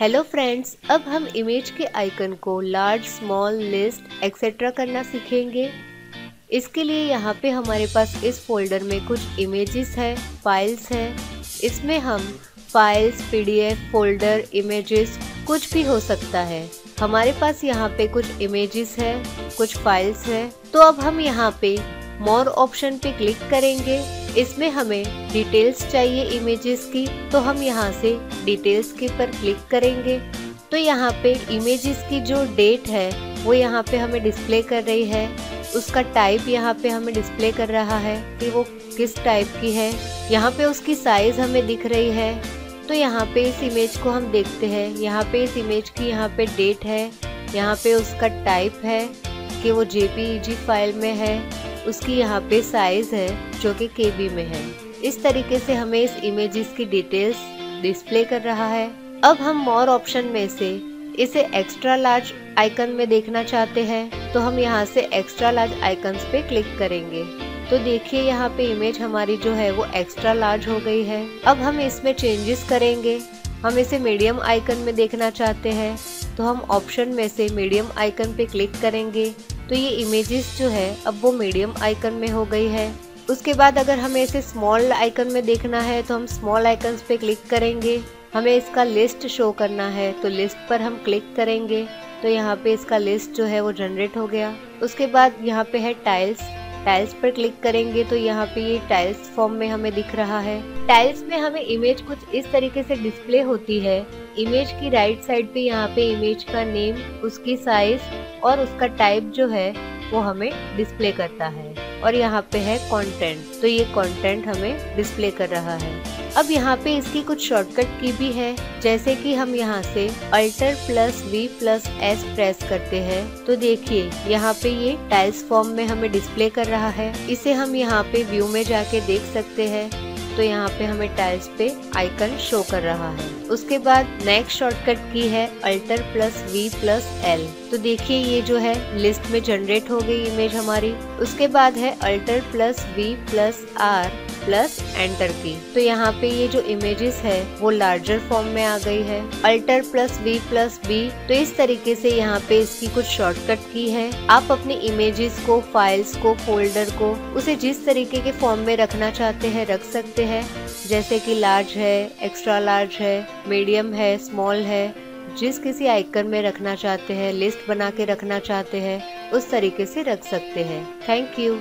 Hello friends अब हम image के आइकन को लार्ज स्मॉल लिस्ट एक्सेट्रा करना सीखेंगे। इसके लिए यहाँ पे हमारे पास इस फोल्डर में कुछ इमेजेस है फाइल्स है। इसमें हम फाइल्स पीडीएफ फोल्डर इमेजेस कुछ भी हो सकता है। हमारे पास यहाँ पे कुछ इमेजेस है, कुछ फाइल्स है। तो अब हम यहाँ पे मोर ऑप्शन पे क्लिक करेंगे। इसमें हमें डिटेल्स चाहिए इमेजेस की तो हम यहाँ से डिटेल्स के पर क्लिक करेंगे। तो यहाँ पे इमेजेस की जो डेट है, वो यहाँ पे हमें डिस्प्ले कर रही है। उसका टाइप यहाँ पे हमें डिस्प्ले कर रहा है कि वो किस टाइप की है। यहाँ पे उसकी साइज़ हमें दिख रही है। तो यहाँ पे इस इमेज को हम देखते हैं। यहाँ पे इस इमेज की यहाँ पे डेट है। यहाँ पे उसका टाइप है कि वो जेपीईजी फ़ाइल में है। उसकी यहाँ पे साइज़ है, जो कि केबी में है। इस तरीके से हमें इस इमेजेस की डिटेल्स डिस्प्ले कर रहा है। अब हम मोर ऑप्शन में से इसे एक्स्ट्रा लार्ज आइकन में देखना चाहते हैं तो हम यहाँ से एक्स्ट्रा लार्ज आइकन्स पे क्लिक करेंगे। तो देखिए यहाँ पे इमेज हमारी जो है वो एक्स्ट्रा लार्ज हो गई है। अब हम इसमें चेंजेस करेंगे। हम इसे मीडियम आइकन में देखना चाहते हैं तो हम ऑप्शन में से मीडियम आइकन पे क्लिक करेंगे। तो ये इमेजेस जो है, अब वो मीडियम आइकन में हो गई है। उसके बाद अगर हमें इसे स्मॉल आइकन में देखना है तो हम स्मॉल आइकन्स पे क्लिक करेंगे। हमें इसका लिस्ट शो करना है तो लिस्ट पर हम क्लिक करेंगे। तो यहाँ पे इसका लिस्ट जो है, वो जनरेट हो गया। उसके बाद यहाँ पे है टाइल्स टाइल्स पर क्लिक करेंगे तो यहाँ पे ये टाइल्स फॉर्म में हमें दिख रहा है। टाइल्स में हमें इमेज कुछ इस तरीके से डिस्प्ले होती है। इमेज की राइट साइड पे यहाँ पे इमेज का नेम उसकी साइज़ और उसका टाइप जो है, वो हमें डिस्प्ले करता है। और यहाँ पे है कंटेंट तो ये कंटेंट हमें डिस्प्ले कर रहा है। अब यहाँ पे इसकी कुछ शॉर्टकट की भी है। जैसे कि हम यहाँ से alter plus V plus S press करते हैं। तो देखिए, यहाँ पे ये टाइल्स फॉर्म में हमें डिस्प्ले कर रहा है। इसे हम यहाँ पे व्यू में जाके देख सकते हैं। तो यहाँ पे हमें टाइल्स पे आइकन शो कर रहा है। उसके बाद नेक्स्ट शॉर्टकट की है alter plus V plus L तो देखिए, ये जो है लिस्ट में जनरेट हो गई इमेज हमारी। उसके बाद है alter plus V plus R plus enter key तो यहाँ पे ये जो इमेजेस है, वो लार्जर फॉर्म में आ गई है. Alter plus V plus B तो इस तरीके से यहाँ पे इसकी कुछ शॉर्टकट की है. आप अपने इमेजेस को फाइल्स को फोल्डर को, उसे जिस तरीके के फॉर्म में रखना चाहते हैं, रख सकते हैं. जैसे कि लार्ज है एक्स्ट्रा लार्ज है मीडियम है स्मॉल है. जिस किसी आइकन में रखना चाहते हैं लिस्ट बना के रखना चाहते हैं, उस तरीके से रख सकते हैं. Thank you